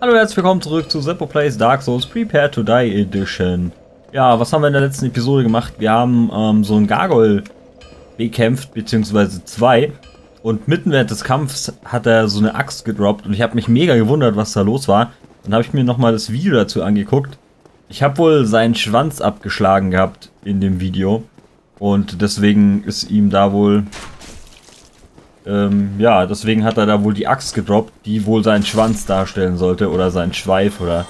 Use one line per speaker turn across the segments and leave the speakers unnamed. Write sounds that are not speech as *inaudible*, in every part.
Hallo und herzlich willkommen zurück zu Seppo Plays Dark Souls Prepare to Die Edition. Ja, was haben wir in der letzten Episode gemacht? Wir haben ähm, so einen Gargoyle bekämpft, beziehungsweise zwei. Und mitten während des Kampfs hat er so eine Axt gedroppt und ich habe mich mega gewundert, was da los war. Dann habe ich mir nochmal das Video dazu angeguckt. Ich habe wohl seinen Schwanz abgeschlagen gehabt in dem Video. Und deswegen ist ihm da wohl ähm, ja, deswegen hat er da wohl die Axt gedroppt, die wohl seinen Schwanz darstellen sollte oder seinen Schweif oder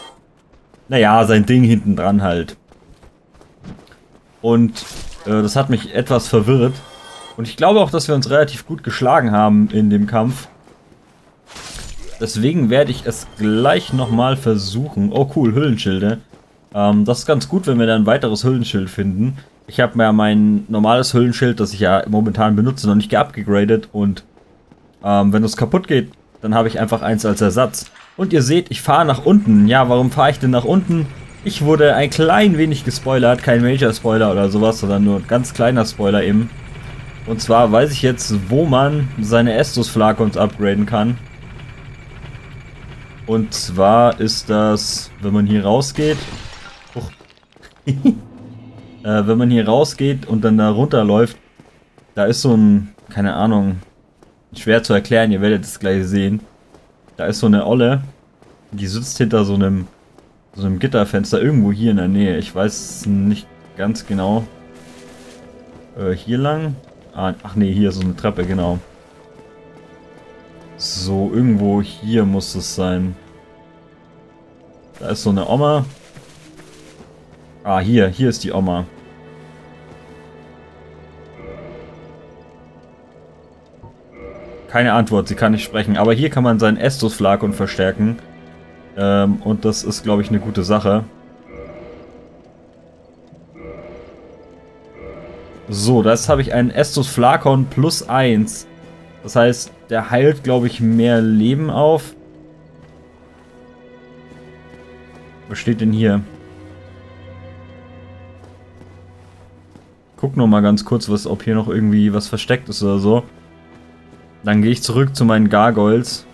naja, sein Ding hinten dran halt. Und äh, das hat mich etwas verwirrt. Und ich glaube auch, dass wir uns relativ gut geschlagen haben in dem Kampf. Deswegen werde ich es gleich nochmal versuchen. Oh cool, Hüllenschilde. Ähm, das ist ganz gut, wenn wir dann ein weiteres Hüllenschild finden. Ich habe mir mein normales Hüllenschild, das ich ja momentan benutze, noch nicht geupgradet und ähm, wenn es kaputt geht, dann habe ich einfach eins als Ersatz. Und ihr seht, ich fahre nach unten. Ja, warum fahre ich denn nach unten? Ich wurde ein klein wenig gespoilert, kein Major-Spoiler oder sowas, sondern nur ein ganz kleiner Spoiler eben. Und zwar weiß ich jetzt, wo man seine Estus-Flakons upgraden kann. Und zwar ist das, wenn man hier rausgeht... *laughs* äh, wenn man hier rausgeht und dann da runterläuft, da ist so ein, keine Ahnung, Schwer zu erklären, ihr werdet es gleich sehen. Da ist so eine Olle, die sitzt hinter so einem, so einem Gitterfenster irgendwo hier in der Nähe. Ich weiß nicht ganz genau. Äh, hier lang? Ah, ach nee, hier so eine Treppe, genau. So, irgendwo hier muss es sein. Da ist so eine Oma. Ah, hier, hier ist die Oma. Keine Antwort, sie kann nicht sprechen. Aber hier kann man seinen Estus-Flakon verstärken. Ähm, und das ist, glaube ich, eine gute Sache. So, das habe ich einen Estus Flakon plus 1. Das heißt, der heilt, glaube ich, mehr Leben auf. Was steht denn hier? Guck nur mal ganz kurz, was, ob hier noch irgendwie was versteckt ist oder so. Dann gehe ich zurück zu meinen Gargoyles.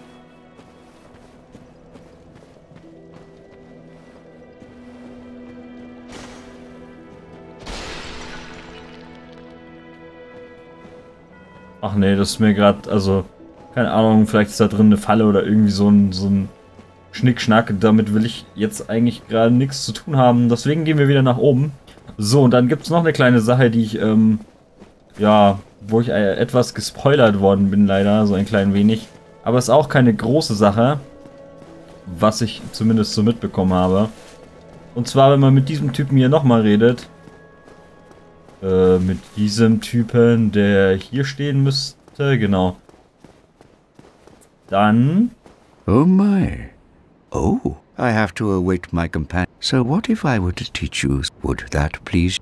Ach nee, das ist mir gerade, also, keine Ahnung, vielleicht ist da drin eine Falle oder irgendwie so ein, so ein Schnickschnack. Damit will ich jetzt eigentlich gerade nichts zu tun haben. Deswegen gehen wir wieder nach oben. So, und dann gibt es noch eine kleine Sache, die ich, ähm, ja, wo ich äh, etwas gespoilert worden bin, leider, so ein klein wenig. Aber es ist auch keine große Sache, was ich zumindest so mitbekommen habe. Und zwar, wenn man mit diesem Typen hier nochmal redet. Äh, mit diesem Typen, der hier stehen müsste, genau. Dann...
Oh my. Oh, I have to await my companion. So what if I were to teach you? Would that please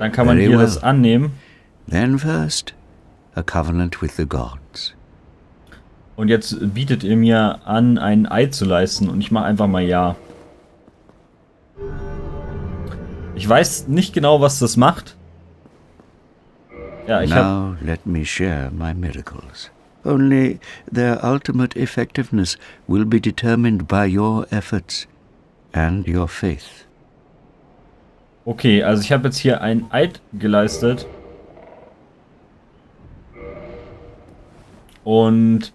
dann kann man Very hier well. das annehmen.
Then first, a covenant with the gods.
Und jetzt bietet ihr mir an, einen Eid zu leisten und ich mache einfach mal ja. Ich weiß nicht genau, was das macht.
Ja, ich Now let me share my miracles. Only their ultimate effectiveness will be determined by your efforts and your faith.
Okay, also ich habe jetzt hier ein Eid geleistet. Und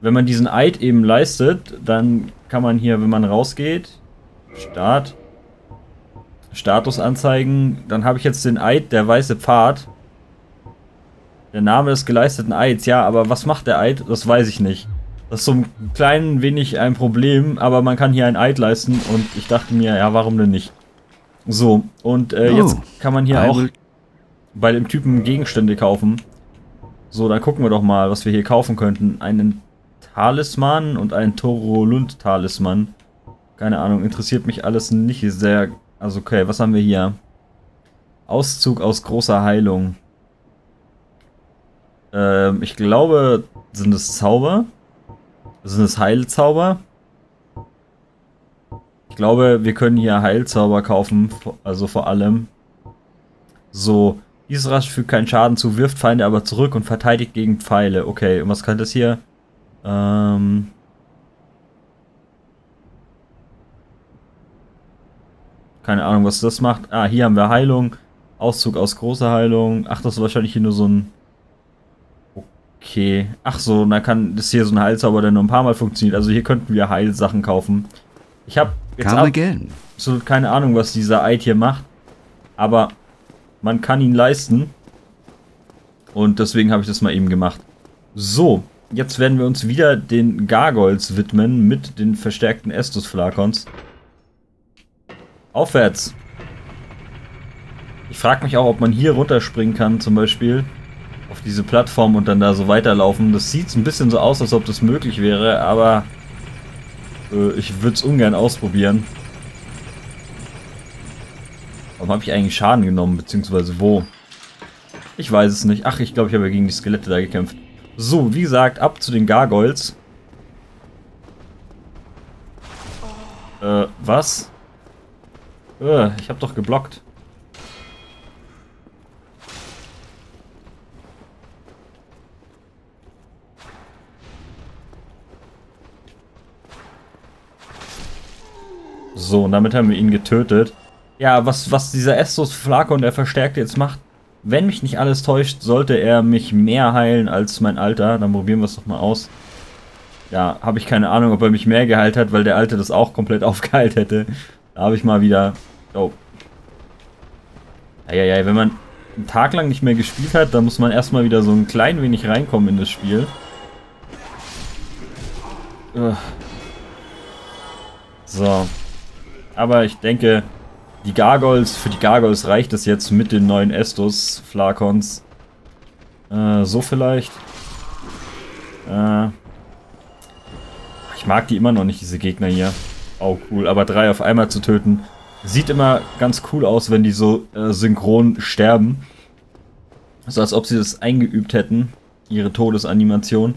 wenn man diesen Eid eben leistet, dann kann man hier, wenn man rausgeht, Start, Status anzeigen, dann habe ich jetzt den Eid, der weiße Pfad. Der Name des geleisteten Eids, ja, aber was macht der Eid? Das weiß ich nicht. Das ist so ein klein wenig ein Problem, aber man kann hier ein Eid leisten und ich dachte mir, ja, warum denn nicht? So, und äh, jetzt oh, kann man hier auch bei dem Typen Gegenstände kaufen. So, dann gucken wir doch mal, was wir hier kaufen könnten. Einen Talisman und einen Torolund-Talisman. Keine Ahnung, interessiert mich alles nicht sehr. Also okay, was haben wir hier? Auszug aus großer Heilung. Ähm, ich glaube, sind es Zauber? Sind es Heilzauber? Ich glaube, wir können hier Heilzauber kaufen, also vor allem. So, Isrash fügt keinen Schaden zu, wirft Feinde aber zurück und verteidigt gegen Pfeile. Okay, und was kann das hier? Ähm... Keine Ahnung, was das macht. Ah, hier haben wir Heilung. Auszug aus großer Heilung. Ach, das ist wahrscheinlich hier nur so ein... Okay. Ach so, da kann das hier so ein Heilzauber, der nur ein paar Mal funktioniert. Also hier könnten wir Heilsachen kaufen. Ich habe jetzt absolut keine Ahnung, was dieser Eid hier macht. Aber man kann ihn leisten. Und deswegen habe ich das mal eben gemacht. So, jetzt werden wir uns wieder den Gargoyles widmen mit den verstärkten Estus-Flakons. Aufwärts! Ich frage mich auch, ob man hier runterspringen kann, zum Beispiel. Auf diese Plattform und dann da so weiterlaufen. Das sieht ein bisschen so aus, als ob das möglich wäre, aber ich würde es ungern ausprobieren. Warum habe ich eigentlich Schaden genommen, beziehungsweise wo? Ich weiß es nicht. Ach, ich glaube, ich habe ja gegen die Skelette da gekämpft. So, wie gesagt, ab zu den Gargoyles. Äh, was? Äh, ich habe doch geblockt. So, und damit haben wir ihn getötet. Ja, was, was dieser Estus Flakon, der Verstärkte jetzt macht, wenn mich nicht alles täuscht, sollte er mich mehr heilen als mein Alter. Dann probieren wir es doch mal aus. Ja, habe ich keine Ahnung, ob er mich mehr geheilt hat, weil der Alte das auch komplett *laughs* aufgeheilt hätte. Da habe ich mal wieder... Oh. Ja, wenn man einen Tag lang nicht mehr gespielt hat, dann muss man erstmal wieder so ein klein wenig reinkommen in das Spiel. So. Aber ich denke, die Gargoyles, für die Gargoyles reicht es jetzt mit den neuen Estus Flakons. Äh, so vielleicht. Äh, ich mag die immer noch nicht, diese Gegner hier. Oh, cool. Aber drei auf einmal zu töten, sieht immer ganz cool aus, wenn die so äh, synchron sterben. So als ob sie das eingeübt hätten, ihre Todesanimation.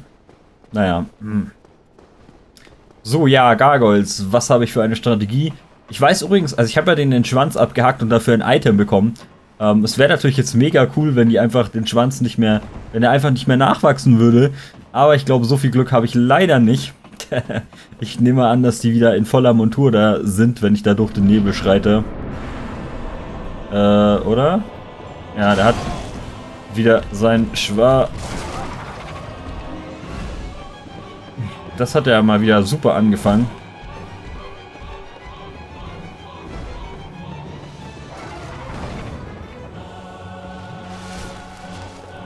Naja. Hm. So, ja, Gargoyles. Was habe ich für eine Strategie? Ich weiß übrigens, also ich habe ja den, den Schwanz abgehackt und dafür ein Item bekommen. Ähm, es wäre natürlich jetzt mega cool, wenn die einfach den Schwanz nicht mehr, wenn er einfach nicht mehr nachwachsen würde. Aber ich glaube, so viel Glück habe ich leider nicht. *laughs* ich nehme an, dass die wieder in voller Montur da sind, wenn ich da durch den Nebel schreite. Äh, oder? Ja, der hat wieder sein Schwa... Das hat er mal wieder super angefangen.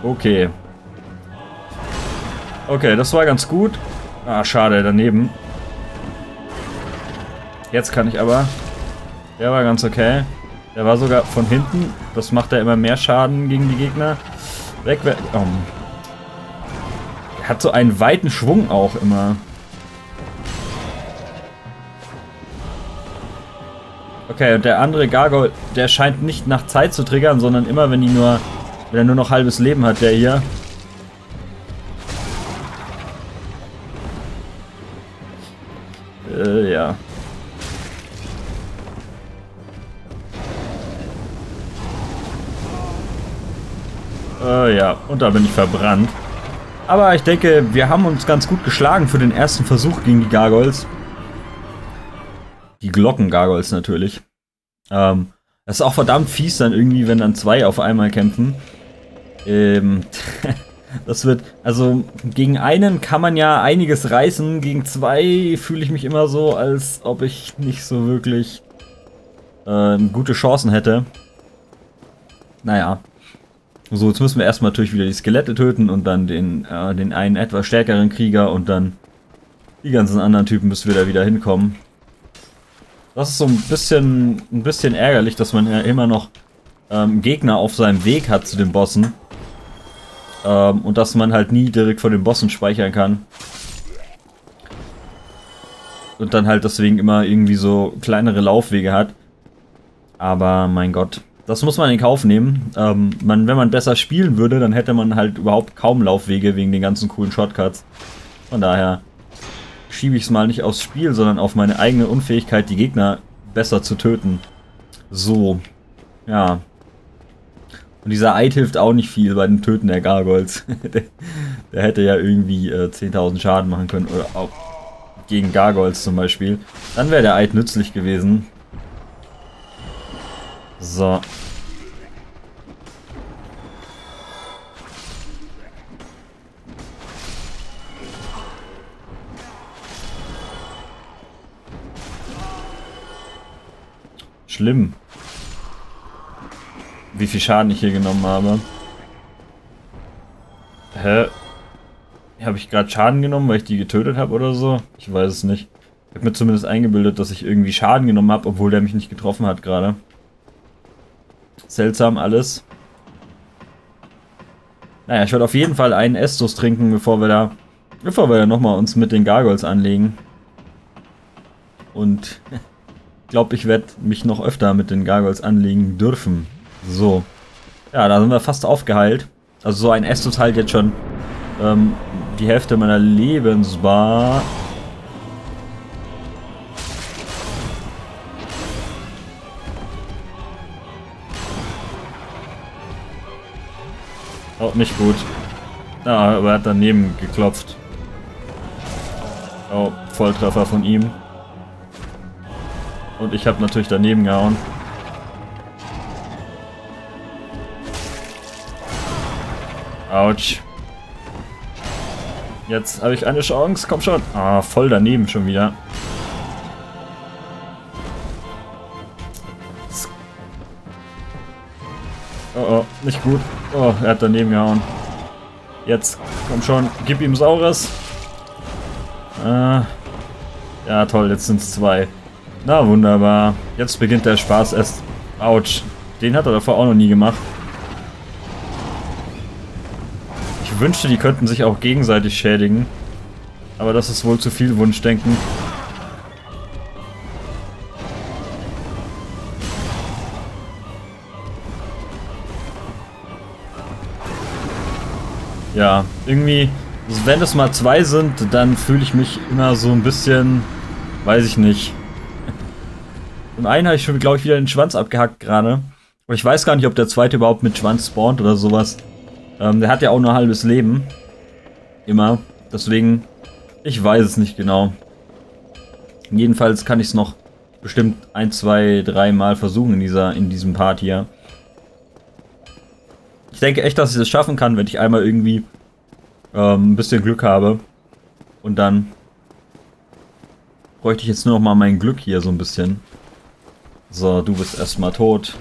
Okay. Okay, das war ganz gut. Ah, schade, daneben. Jetzt kann ich aber... Der war ganz okay. Der war sogar von hinten. Das macht ja immer mehr Schaden gegen die Gegner. Weg, weg. Oh. Er hat so einen weiten Schwung auch immer. Okay, und der andere Gargoyle, der scheint nicht nach Zeit zu triggern, sondern immer, wenn die nur wenn er nur noch halbes Leben hat, der hier. Äh, ja. Äh, ja, und da bin ich verbrannt. Aber ich denke, wir haben uns ganz gut geschlagen für den ersten Versuch gegen die Gargoyles. Die Glocken-Gargoyles natürlich. Ähm, das ist auch verdammt fies dann irgendwie, wenn dann zwei auf einmal kämpfen. Ähm, *laughs* das wird, also gegen einen kann man ja einiges reißen, gegen zwei fühle ich mich immer so, als ob ich nicht so wirklich äh, gute Chancen hätte. Naja. So, jetzt müssen wir erstmal natürlich wieder die Skelette töten und dann den, äh, den einen etwas stärkeren Krieger und dann die ganzen anderen Typen, bis wir da wieder hinkommen. Das ist so ein bisschen, ein bisschen ärgerlich, dass man ja immer noch ähm, Gegner auf seinem Weg hat zu den Bossen. Ähm, und dass man halt nie direkt vor den Bossen speichern kann. Und dann halt deswegen immer irgendwie so kleinere Laufwege hat. Aber mein Gott, das muss man in Kauf nehmen. Ähm, man, wenn man besser spielen würde, dann hätte man halt überhaupt kaum Laufwege wegen den ganzen coolen Shortcuts. Von daher schiebe ich es mal nicht aufs Spiel, sondern auf meine eigene Unfähigkeit, die Gegner besser zu töten. So, ja, und dieser Eid hilft auch nicht viel bei dem Töten der Gargoyles. *laughs* der, der, hätte ja irgendwie äh, 10.000 Schaden machen können. Oder auch gegen Gargoyles zum Beispiel. Dann wäre der Eid nützlich gewesen. So. Schlimm. Wie viel Schaden ich hier genommen habe. Hä? Habe ich gerade Schaden genommen, weil ich die getötet habe oder so? Ich weiß es nicht. Ich habe mir zumindest eingebildet, dass ich irgendwie Schaden genommen habe, obwohl der mich nicht getroffen hat gerade. Seltsam alles. Naja, ich werde auf jeden Fall einen Estus trinken, bevor wir da, bevor wir nochmal uns mit den Gargoyles anlegen. Und *laughs* ich glaube, ich werde mich noch öfter mit den Gargoyles anlegen dürfen. So. Ja, da sind wir fast aufgeheilt. Also so ein Estus halt jetzt schon ähm, die Hälfte meiner Lebensbar. Auch nicht gut. Ah, aber er hat daneben geklopft. Oh, Volltreffer von ihm. Und ich habe natürlich daneben gehauen. Autsch. Jetzt habe ich eine Chance. Komm schon. Ah, voll daneben schon wieder. Oh, oh, nicht gut. Oh, er hat daneben gehauen. Jetzt, komm schon, gib ihm Saures. Ah, ja, toll, jetzt sind es zwei. Na, wunderbar. Jetzt beginnt der Spaß erst. Autsch. Den hat er davor auch noch nie gemacht. Wünschte, die könnten sich auch gegenseitig schädigen. Aber das ist wohl zu viel Wunschdenken. Ja, irgendwie, wenn es mal zwei sind, dann fühle ich mich immer so ein bisschen, weiß ich nicht. Im einen habe ich schon, glaube ich, wieder den Schwanz abgehackt gerade. Aber ich weiß gar nicht, ob der zweite überhaupt mit Schwanz spawnt oder sowas. Ähm, der hat ja auch nur halbes Leben. Immer. Deswegen, ich weiß es nicht genau. Jedenfalls kann ich es noch bestimmt ein, zwei, drei Mal versuchen in, dieser, in diesem Part hier. Ich denke echt, dass ich das schaffen kann, wenn ich einmal irgendwie ähm, ein bisschen Glück habe. Und dann bräuchte ich jetzt nur noch mal mein Glück hier so ein bisschen. So, du bist erstmal tot.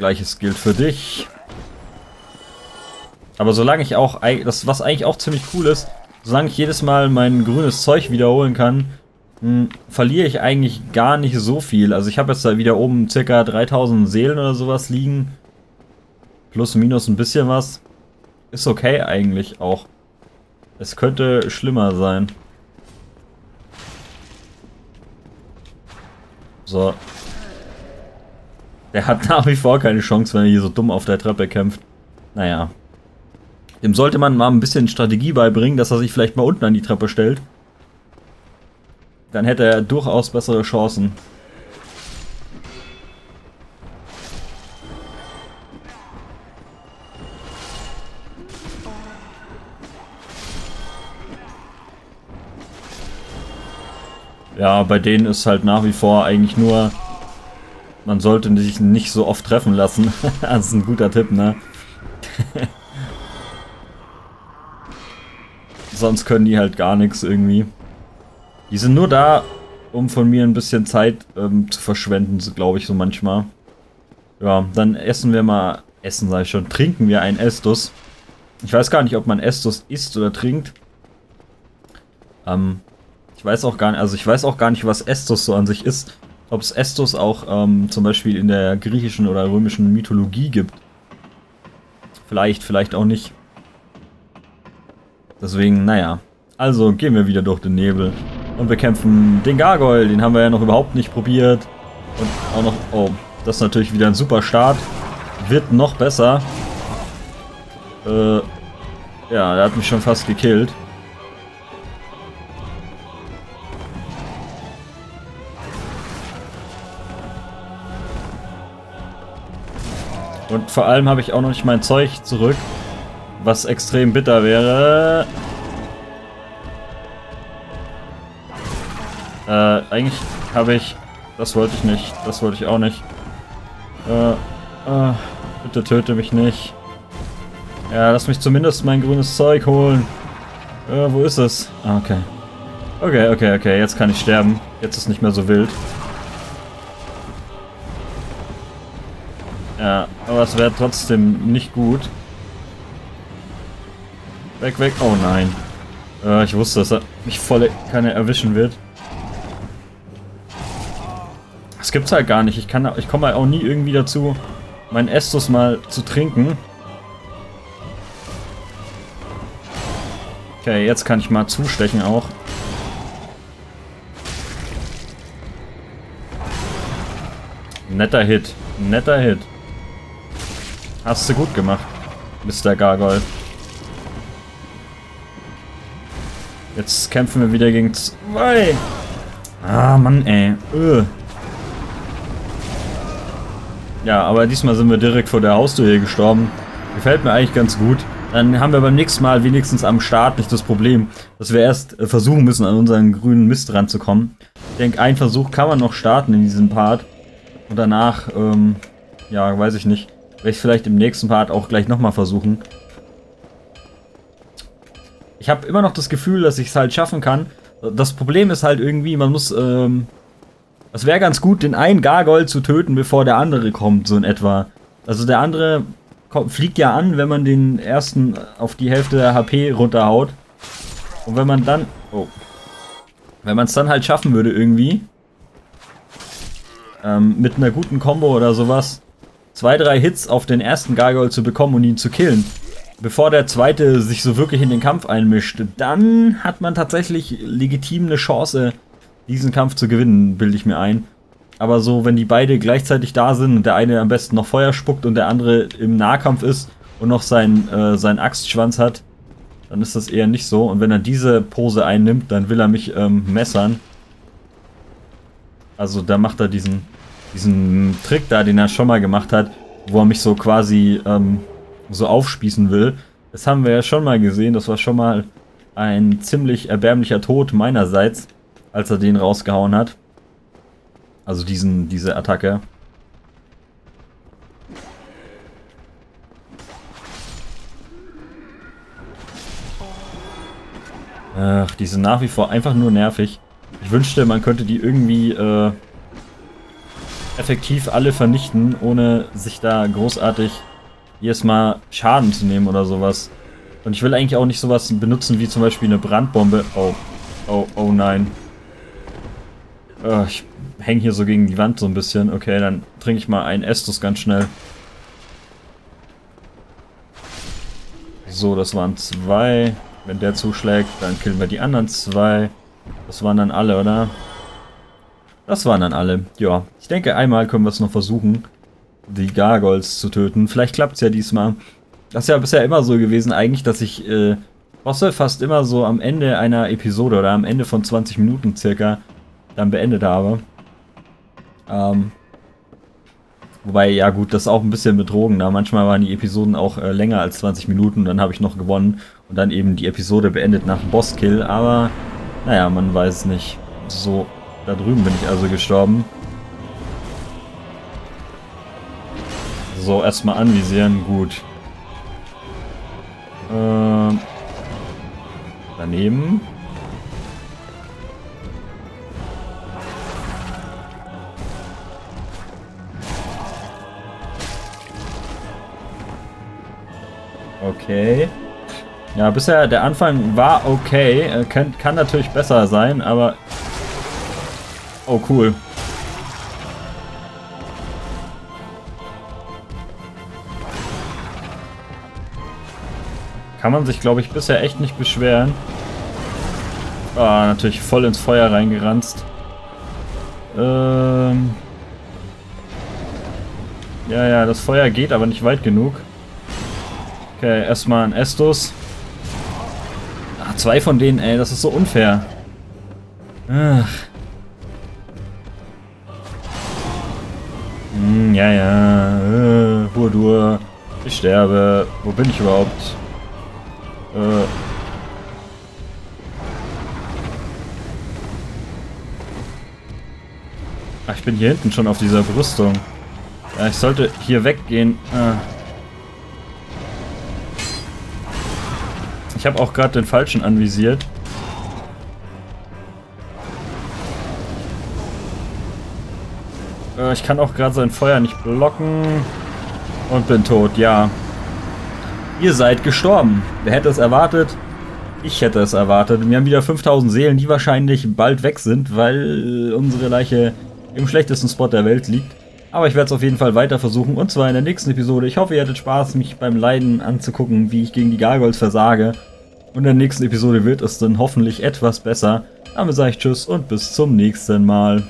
Gleiches gilt für dich. Aber solange ich auch, das was eigentlich auch ziemlich cool ist, solange ich jedes Mal mein grünes Zeug wiederholen kann, mh, hm, verliere ich eigentlich gar nicht so viel. Also ich habe jetzt da wieder oben circa 3000 Seelen oder sowas liegen. Plus, minus ein bisschen was. Ist okay eigentlich auch. Es könnte schlimmer sein. So, der hat *laughs* nach wie vor keine Chance, wenn er hier so dumm auf der Treppe kämpft. Naja. Dem sollte man mal ein bisschen Strategie beibringen, dass er sich vielleicht mal unten an die Treppe stellt. Dann hätte er durchaus bessere Chancen. Ja, bei denen ist halt nach wie vor eigentlich nur man sollte sich nicht so oft treffen lassen. *laughs* das ist ein guter Tipp, ne? *laughs* Sonst können die halt gar nichts irgendwie. Die sind nur da, um von mir ein bisschen Zeit ähm, zu verschwenden, glaube ich so manchmal. Ja, dann essen wir mal, essen sage ich schon, trinken wir einen Estus. Ich weiß gar nicht, ob man Estus isst oder trinkt. Ähm, ich weiß auch gar nicht, also ich weiß auch gar nicht, was Estus so an sich ist ob es Estus auch ähm, zum Beispiel in der griechischen oder römischen Mythologie gibt. Vielleicht, vielleicht auch nicht. Deswegen, naja. Also gehen wir wieder durch den Nebel und bekämpfen den Gargoyle. Den haben wir ja noch überhaupt nicht probiert. Und auch noch... Oh, das ist natürlich wieder ein super Start. Wird noch besser. Äh, ja, der hat mich schon fast gekillt. Und vor allem habe ich auch noch nicht mein Zeug zurück, was extrem bitter wäre. Äh, eigentlich habe ich Das wollte ich nicht. Das wollte ich auch nicht. Äh, äh, bitte töte mich nicht. Ja, lass mich zumindest mein grünes Zeug holen. Äh, wo ist es? Ah, okay. Okay, okay, okay. Jetzt kann ich sterben. Jetzt ist nicht mehr so wild. Aber es wäre trotzdem nicht gut. Weg, weg. Oh nein. Äh, ich wusste, dass er mich voll keine erwischen wird. Das gibt's halt gar nicht. Ich kann, ich komme halt auch nie irgendwie dazu, meinen Estus mal zu trinken. Okay, jetzt kann ich mal zustechen auch. Netter Hit. Netter Hit. Hast du gut gemacht, Mr. Gargoyle. Jetzt kämpfen wir wieder gegen zwei. Ah, Mann, ey. Öh. Ja, aber diesmal sind wir direkt vor der Haustür hier gestorben. Gefällt mir eigentlich ganz gut. Dann haben wir beim nächsten Mal wenigstens am Start nicht das Problem, dass wir erst äh, versuchen müssen, an unseren grünen Mist ranzukommen. Ich denke, ein Versuch kann man noch starten in diesem Part. Und danach, ähm, ja, weiß ich nicht. Werde ich vielleicht im nächsten Part auch gleich nochmal versuchen. Ich habe immer noch das Gefühl, dass ich es halt schaffen kann. Das Problem ist halt irgendwie, man muss, ähm, es wäre ganz gut, den einen Gargoyle zu töten, bevor der andere kommt, so in etwa. Also der andere kommt, fliegt ja an, wenn man den ersten auf die Hälfte der HP runterhaut. Und wenn man dann, oh, wenn man es dann halt schaffen würde irgendwie, ähm, mit einer guten Combo oder sowas, zwei, drei Hits auf den ersten Gargoyle zu bekommen und ihn zu killen, bevor der zweite sich so wirklich in den Kampf einmischt, dann hat man tatsächlich legitim eine Chance, diesen Kampf zu gewinnen, bilde ich mir ein. Aber so, wenn die beide gleichzeitig da sind und der eine am besten noch Feuer spuckt und der andere im Nahkampf ist und noch seinen, äh, seinen Axtschwanz hat, dann ist das eher nicht so. Und wenn er diese Pose einnimmt, dann will er mich ähm, messern. Also da macht er diesen, diesen Trick da, den er schon mal gemacht hat, wo er mich so quasi ähm, so aufspießen will. Das haben wir ja schon mal gesehen. Das war schon mal ein ziemlich erbärmlicher Tod meinerseits, als er den rausgehauen hat. Also diesen, diese Attacke. Ach, die sind nach wie vor einfach nur nervig. Ich wünschte, man könnte die irgendwie äh, effektiv alle vernichten, ohne sich da großartig jedes Mal Schaden zu nehmen oder sowas. Und ich will eigentlich auch nicht sowas benutzen wie zum Beispiel eine Brandbombe. Oh, oh, oh nein. Oh, ich hänge hier so gegen die Wand so ein bisschen. Okay, dann trinke ich mal einen Estus ganz schnell. So, das waren zwei. Wenn der zuschlägt, dann killen wir die anderen zwei. Das waren dann alle, oder? Das waren dann alle. Ja, ich denke, einmal können wir es noch versuchen die Gargoyles zu töten. Vielleicht klappt es ja diesmal. Das ist ja bisher immer so gewesen eigentlich, dass ich äh, Bosse fast immer so am Ende einer Episode oder am Ende von 20 Minuten circa dann beendet habe. Ähm, wobei, ja gut, das ist auch ein bisschen betrogen. Da manchmal waren die Episoden auch äh, länger als 20 Minuten, dann habe ich noch gewonnen und dann eben die Episode beendet nach Bosskill. Aber, naja, man weiß nicht. So, da drüben bin ich also gestorben. So, erstmal anvisieren, gut. Ähm, daneben. Okay. Ja, bisher der Anfang war okay. Kann, kann natürlich besser sein, aber... Oh, cool. Kann man sich, glaube ich, bisher echt nicht beschweren. Ah, natürlich voll ins Feuer reingeranzt. Ähm... Ja, ja, das Feuer geht aber nicht weit genug. Okay, erstmal ein Estus. Ach, zwei von denen, ey, das ist so unfair. Ach. Ja, ja. Äh, Hurdur. Ich sterbe. Wo bin ich überhaupt? Äh. Ach, ich bin hier hinten schon auf dieser Brüstung. Ja, ich sollte hier weggehen. Ah. Ich habe auch gerade den falschen anvisiert. Äh, ich kann auch gerade sein Feuer nicht blocken. Und bin tot, ja. Ihr seid gestorben. Wer hätte es erwartet? Ich hätte es erwartet. Wir haben wieder 5000 Seelen, die wahrscheinlich bald weg sind, weil unsere Leiche im schlechtesten Spot der Welt liegt. Aber ich werde es auf jeden Fall weiter versuchen und zwar in der nächsten Episode. Ich hoffe, ihr hattet Spaß, mich beim Leiden anzugucken, wie ich gegen die Gargoyles versage. Und in der nächsten Episode wird es dann hoffentlich etwas besser. Damit sage ich Tschüss und bis zum nächsten Mal.